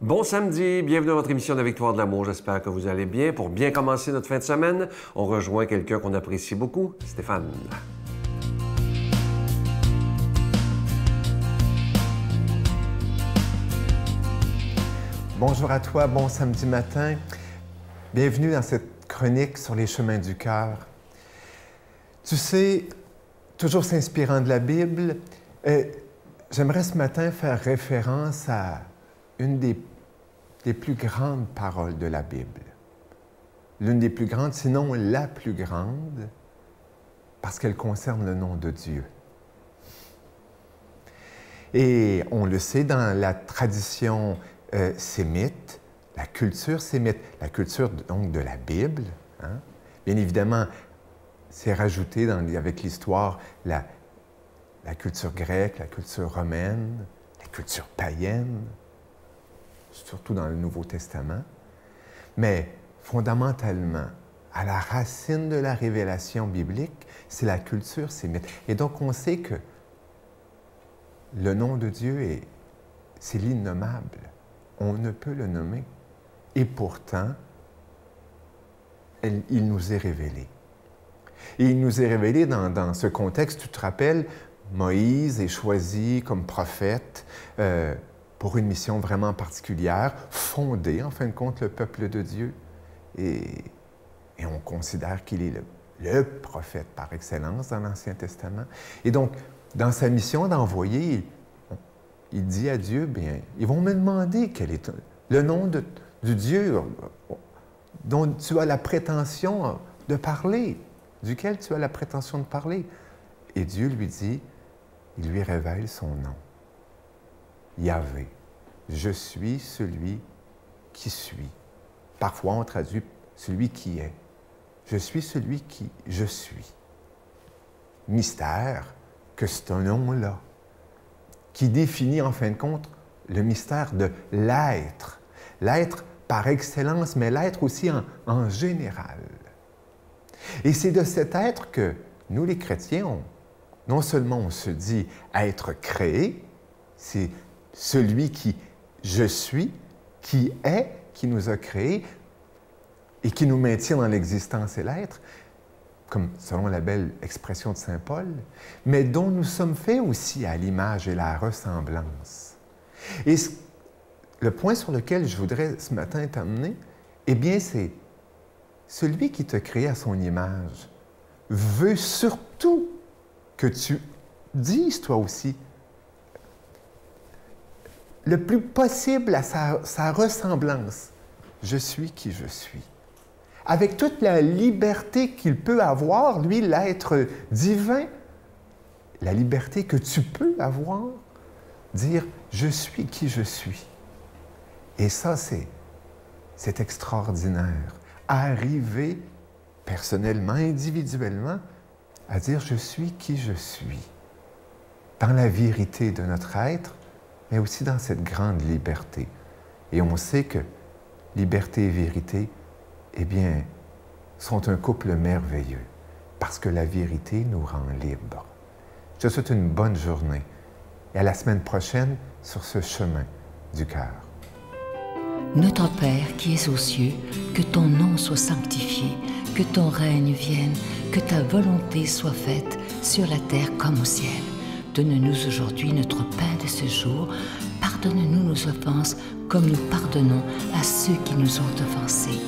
Bon samedi, bienvenue à votre émission de Victoire de l'amour. J'espère que vous allez bien. Pour bien commencer notre fin de semaine, on rejoint quelqu'un qu'on apprécie beaucoup, Stéphane. Bonjour à toi, bon samedi matin. Bienvenue dans cette chronique sur les chemins du cœur. Tu sais, toujours s'inspirant de la Bible, euh, j'aimerais ce matin faire référence à une des, plus grandes paroles de la Bible. L'une des plus grandes, sinon la plus grande, parce qu'elle concerne le nom de Dieu. Et on le sait dans la tradition euh, sémite, la culture sémite, la culture donc de la Bible. hein. Bien évidemment, c'est rajouté avec l'histoire la, la culture grecque, la culture romaine, la culture païenne, surtout dans le Nouveau Testament. Mais fondamentalement, à la racine de la révélation biblique, c'est la culture sémite. Et donc on sait que le nom de Dieu est, c'est l'innommable. On ne peut le nommer. Et pourtant, il nous est révélé. Et il nous est révélé dans, dans ce contexte, tu te rappelles, Moïse est choisi comme prophète euh, pour une mission vraiment particulière, fonder en fin de compte le peuple de Dieu. Et, on considère qu'il est le, prophète par excellence dans l'Ancien Testament. Et donc, dans sa mission d'envoyer, il dit à Dieu, bien, ils vont me demander quel est le nom de, du Dieu dont tu as la prétention de parler, duquel tu as la prétention de parler. Et Dieu lui dit, il lui révèle son nom. Yahvé, je suis celui qui suis. Parfois on traduit celui qui est. Je suis celui qui je suis. Mystère que c'est un nom-là qui définit en fin de compte le mystère de l'être. L'être par excellence, mais l'être aussi en, général. Et c'est de cet être que nous, les chrétiens, non seulement on se dit être créé, c'est celui qui je suis, qui est, qui nous a créés et qui nous maintient dans l'existence et l'être, comme selon la belle expression de Saint Paul, mais dont nous sommes faits aussi à l'image et la ressemblance. Et ce- le point sur lequel je voudrais ce matin t'amener, eh bien, c'est celui qui te crée à son image veut surtout que tu dises toi aussi le plus possible à sa, ressemblance. Je suis qui je suis. Avec toute la liberté qu'il peut avoir, lui, l'être divin, la liberté que tu peux avoir, dire je suis qui je suis. Et ça, c'est, c'est extraordinaire. Arriver personnellement, individuellement, à dire je suis qui je suis. Dans la vérité de notre être, mais aussi dans cette grande liberté. Et on sait que liberté et vérité, eh bien, sont un couple merveilleux, parce que la vérité nous rend libres. Je te souhaite une bonne journée et à la semaine prochaine sur ce chemin du cœur. Notre Père qui es aux cieux, que ton nom soit sanctifié, que ton règne vienne, que ta volonté soit faite sur la terre comme au ciel. Donne-nous aujourd'hui notre pain de ce jour. Pardonne-nous nos offenses comme nous pardonnons à ceux qui nous ont offensés.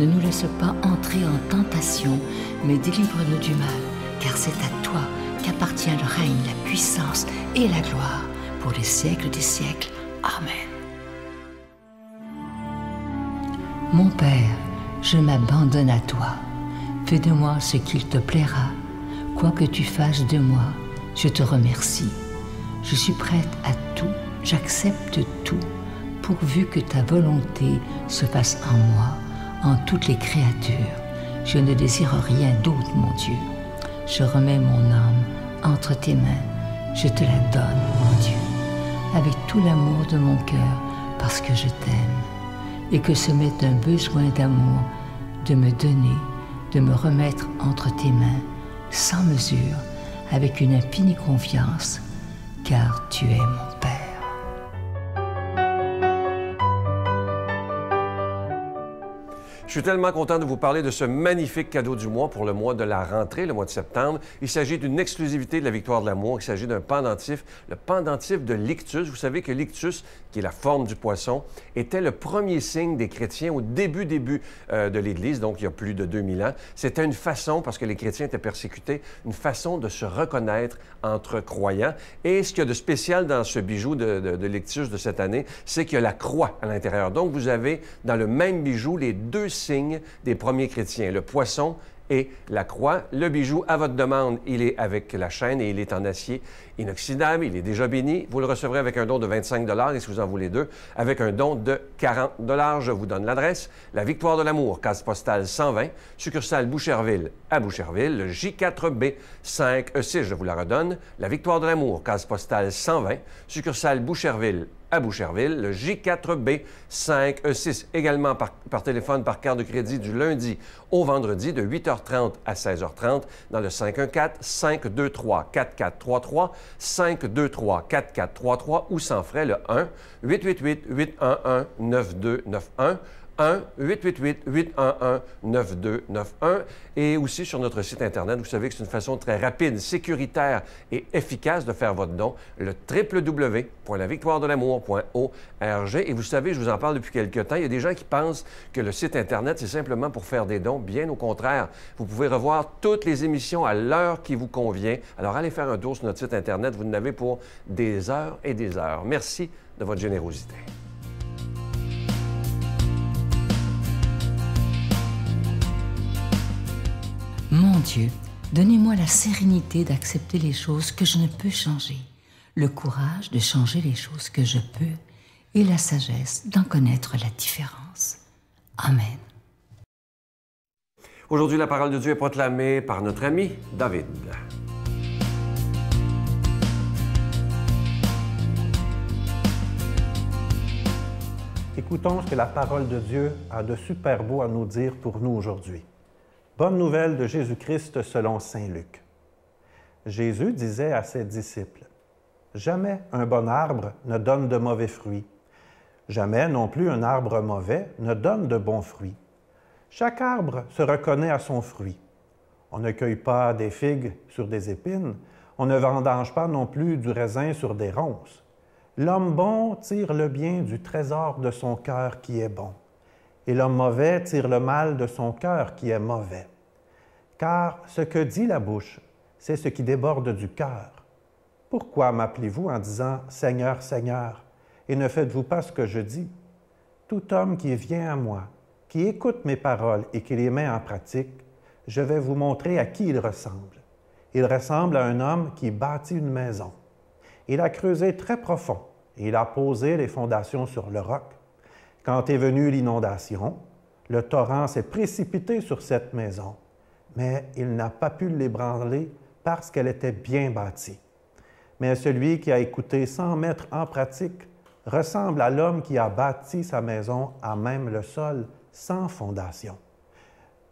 Ne nous laisse pas entrer en tentation, mais délivre-nous du mal, car c'est à toi qu'appartient le règne, la puissance et la gloire pour les siècles des siècles. Amen. Mon Père, je m'abandonne à toi. Fais de moi ce qu'il te plaira. Quoi que tu fasses de moi, je te remercie. Je suis prête à tout, j'accepte tout, pourvu que ta volonté se fasse en moi, en toutes les créatures. Je ne désire rien d'autre, mon Dieu. Je remets mon âme entre tes mains. Je te la donne, mon Dieu, avec tout l'amour de mon cœur, parce que je t'aime et que ce m'est un besoin d'amour de me donner, de me remettre entre tes mains, sans mesure, avec une infinie confiance, car tu es mon Je suis tellement content de vous parler de ce magnifique cadeau du mois pour le mois de la rentrée, le mois de septembre. Il s'agit d'une exclusivité de la victoire de l'amour. Il s'agit d'un pendentif, le pendentif de l'ictus. Vous savez que l'ictus, qui est la forme du poisson, était le premier signe des chrétiens au début, début euh, de l'Église, donc il y a plus de 2000 ans. C'était une façon, parce que les chrétiens étaient persécutés, une façon de se reconnaître entre croyants. Et ce qu'il y a de spécial dans ce bijou de, de, l'ictus de cette année, c'est qu'il y a la croix à l'intérieur. Donc vous avez dans le même bijou les deux signe des premiers chrétiens, le poisson et la croix. Le bijou, à votre demande, il est avec la chaîne et il est en acier inoxydable. Il est déjà béni. Vous le recevrez avec un don de 25 et si vous en voulez deux, avec un don de 40 Je vous donne l'adresse. La Victoire de l'Amour, case postale 120, succursale Boucherville à Boucherville, le J4B 5E6, je vous la redonne. La Victoire de l'Amour, case postale 120, succursale Boucherville à Boucherville, le J4B 5E6, également par, téléphone par carte de crédit du lundi au vendredi de 8h30 à 16h30 dans le 514-523-4433, 523-4433 ou sans frais le 1 888-811-9291. 1-888-811-9291 et aussi sur notre site Internet. Vous savez que c'est une façon très rapide, sécuritaire et efficace de faire votre don, le www.lavictoiredelamour.org. Et vous savez, je vous en parle depuis quelques temps, il y a des gens qui pensent que le site Internet, c'est simplement pour faire des dons. Bien au contraire, vous pouvez revoir toutes les émissions à l'heure qui vous convient. Alors allez faire un tour sur notre site Internet, vous en avez pour des heures et des heures. Merci de votre générosité. Dieu, donnez-moi la sérénité d'accepter les choses que je ne peux changer, le courage de changer les choses que je peux et la sagesse d'en connaître la différence. Amen. Aujourd'hui, la parole de Dieu est proclamée par notre ami David. Écoutons ce que la parole de Dieu a de super beau à nous dire pour nous aujourd'hui. Bonne nouvelle de Jésus-Christ selon Saint Luc. Jésus disait à ses disciples, Jamais un bon arbre ne donne de mauvais fruits. Jamais non plus un arbre mauvais ne donne de bons fruits. Chaque arbre se reconnaît à son fruit. On ne cueille pas des figues sur des épines, on ne vendange pas non plus du raisin sur des ronces. L'homme bon tire le bien du trésor de son cœur qui est bon et l'homme mauvais tire le mal de son cœur qui est mauvais. Car ce que dit la bouche, c'est ce qui déborde du cœur. Pourquoi m'appelez-vous en disant Seigneur, Seigneur, et ne faites-vous pas ce que je dis? Tout homme qui vient à moi, qui écoute mes paroles et qui les met en pratique, je vais vous montrer à qui il ressemble. Il ressemble à un homme qui bâtit une maison. Il a creusé très profond et il a posé les fondations sur le roc. Quand est venue l'inondation, le torrent s'est précipité sur cette maison, mais il n'a pas pu l'ébranler parce qu'elle était bien bâtie. Mais celui qui a écouté sans mettre en pratique ressemble à l'homme qui a bâti sa maison à même le sol sans fondation.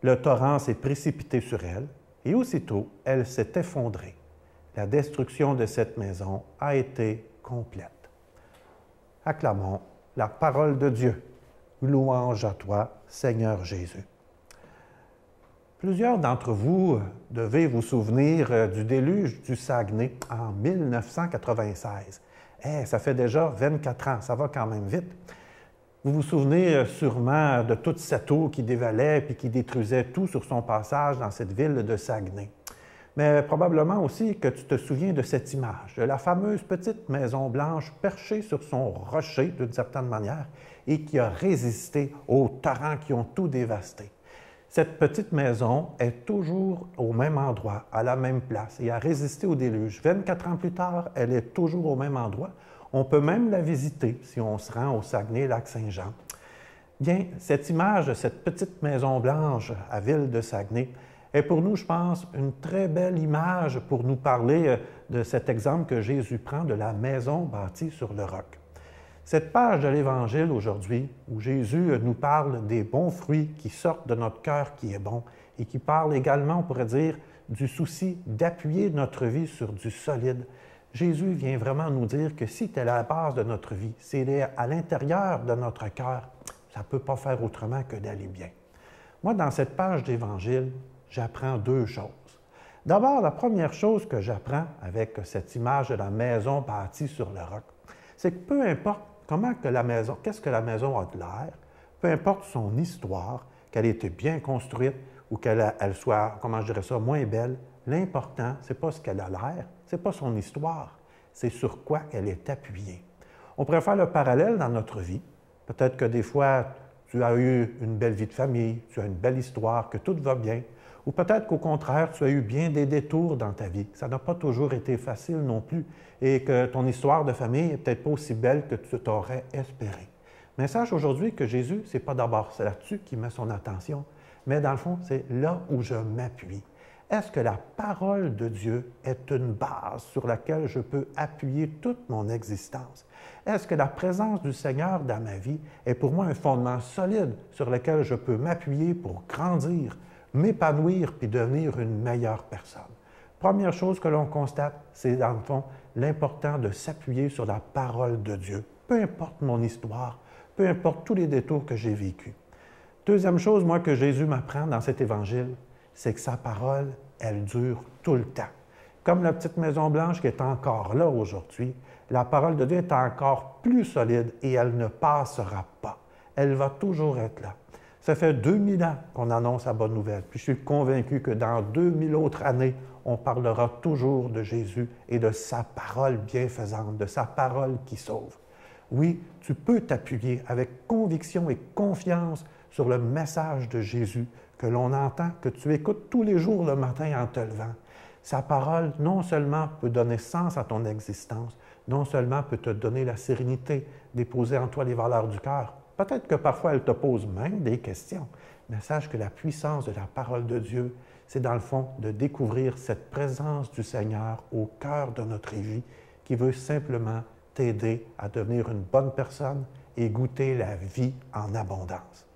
Le torrent s'est précipité sur elle et aussitôt elle s'est effondrée. La destruction de cette maison a été complète. Acclamons la parole de Dieu. Louange à toi, Seigneur Jésus. Plusieurs d'entre vous devez vous souvenir euh, du déluge du Saguenay en 1996. Eh, ça fait déjà 24 ans, ça va quand même vite. Vous vous souvenez euh, sûrement de toute cette eau qui dévalait et qui détruisait tout sur son passage dans cette ville de Saguenay mais probablement aussi que tu te souviens de cette image, de la fameuse petite maison blanche perchée sur son rocher d'une certaine manière et qui a résisté aux torrents qui ont tout dévasté. Cette petite maison est toujours au même endroit, à la même place et a résisté au déluge. 24 ans plus tard, elle est toujours au même endroit. On peut même la visiter si on se rend au Saguenay-Lac-Saint-Jean. Bien, cette image de cette petite maison blanche à Ville de Saguenay est pour nous, je pense, une très belle image pour nous parler euh, de cet exemple que Jésus prend de la maison bâtie sur le roc. Cette page de l'Évangile aujourd'hui, où Jésus nous parle des bons fruits qui sortent de notre cœur qui est bon, et qui parle également, on pourrait dire, du souci d'appuyer notre vie sur du solide, Jésus vient vraiment nous dire que si es la base de notre vie, c'est à l'intérieur de notre cœur, ça ne peut pas faire autrement que d'aller bien. Moi, dans cette page d'Évangile, j'apprends deux choses. D'abord, la première chose que j'apprends avec cette image de la maison bâtie sur le roc, c'est que peu importe comment que la maison, qu'est-ce que la maison a de l'air, peu importe son histoire, qu'elle ait été bien construite ou qu'elle elle soit, comment je dirais ça, moins belle, l'important, ce n'est pas ce qu'elle a l'air, ce n'est pas son histoire, c'est sur quoi elle est appuyée. On pourrait faire le parallèle dans notre vie. Peut-être que des fois, tu as eu une belle vie de famille, tu as une belle histoire, que tout va bien. Ou peut-être qu'au contraire, tu as eu bien des détours dans ta vie. Ça n'a pas toujours été facile non plus et que ton histoire de famille n'est peut-être pas aussi belle que tu t'aurais espéré. Mais sache aujourd'hui que Jésus, ce n'est pas d'abord là-dessus qu'il met son attention, mais dans le fond, c'est là où je m'appuie. Est-ce que la parole de Dieu est une base sur laquelle je peux appuyer toute mon existence? Est-ce que la présence du Seigneur dans ma vie est pour moi un fondement solide sur lequel je peux m'appuyer pour grandir, m'épanouir puis devenir une meilleure personne? Première chose que l'on constate, c'est dans le fond l'important de s'appuyer sur la parole de Dieu, peu importe mon histoire, peu importe tous les détours que j'ai vécus. Deuxième chose, moi, que Jésus m'apprend dans cet évangile, c'est que sa parole, elle dure tout le temps. Comme la petite Maison Blanche qui est encore là aujourd'hui, la parole de Dieu est encore plus solide et elle ne passera pas. Elle va toujours être là. Ça fait 2000 ans qu'on annonce la bonne nouvelle. Puis je suis convaincu que dans 2000 autres années, on parlera toujours de Jésus et de sa parole bienfaisante, de sa parole qui sauve. Oui, tu peux t'appuyer avec conviction et confiance sur le message de Jésus que l'on entend, que tu écoutes tous les jours le matin en te levant. Sa parole non seulement peut donner sens à ton existence, non seulement peut te donner la sérénité, déposer en toi les valeurs du cœur. Peut-être que parfois elle te pose même des questions, mais sache que la puissance de la parole de Dieu, c'est dans le fond de découvrir cette présence du Seigneur au cœur de notre vie qui veut simplement t'aider à devenir une bonne personne et goûter la vie en abondance.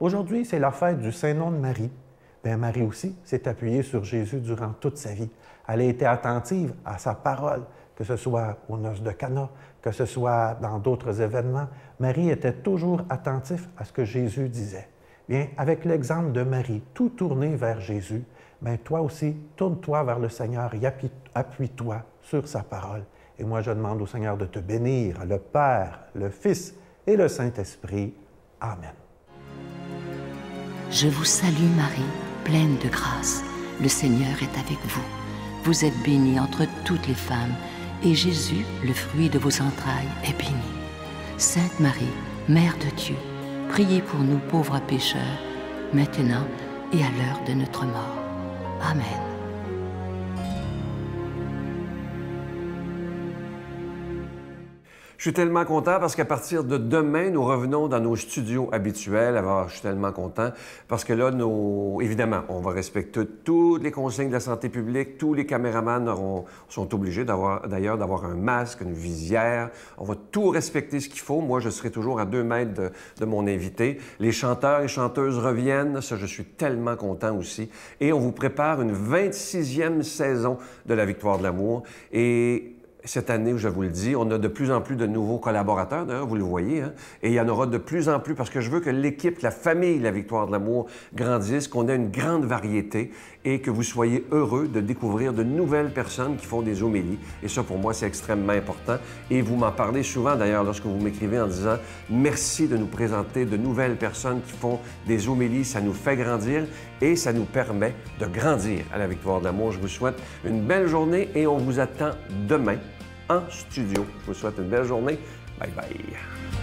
Aujourd'hui, c'est la fête du Saint-Nom de Marie. Bien, Marie aussi s'est appuyée sur Jésus durant toute sa vie. Elle a été attentive à sa parole, que ce soit aux noces de Cana, que ce soit dans d'autres événements. Marie était toujours attentive à ce que Jésus disait. Bien, avec l'exemple de Marie, tout tourné vers Jésus, bien, toi aussi, tourne-toi vers le Seigneur et appuie-toi sur sa parole et moi, je demande au Seigneur de te bénir, le Père, le Fils et le Saint-Esprit. Amen. Je vous salue Marie, pleine de grâce. Le Seigneur est avec vous. Vous êtes bénie entre toutes les femmes, et Jésus, le fruit de vos entrailles, est béni. Sainte Marie, Mère de Dieu, priez pour nous pauvres pécheurs, maintenant et à l'heure de notre mort. Amen. Je suis tellement content parce qu'à partir de demain, nous revenons dans nos studios habituels. Alors, je suis tellement content parce que là, nos... évidemment, on va respecter toutes les consignes de la santé publique. Tous les caméramans sont obligés d'avoir, d'ailleurs d'avoir un masque, une visière. On va tout respecter ce qu'il faut. Moi, je serai toujours à deux mètres de, de mon invité. Les chanteurs et chanteuses reviennent. Ça, je suis tellement content aussi. Et on vous prépare une 26e saison de la Victoire de l'amour. Et cette année, je vous le dis, on a de plus en plus de nouveaux collaborateurs, d'ailleurs, vous le voyez, hein? et il y en aura de plus en plus parce que je veux que l'équipe, la famille, la Victoire de l'amour grandisse, qu'on ait une grande variété et que vous soyez heureux de découvrir de nouvelles personnes qui font des homélies. Et ça, pour moi, c'est extrêmement important. Et vous m'en parlez souvent, d'ailleurs, lorsque vous m'écrivez en disant merci de nous présenter de nouvelles personnes qui font des homélies. Ça nous fait grandir et ça nous permet de grandir à la Victoire de l'amour. Je vous souhaite une belle journée et on vous attend demain en studio. Je vous souhaite une belle journée. Bye bye.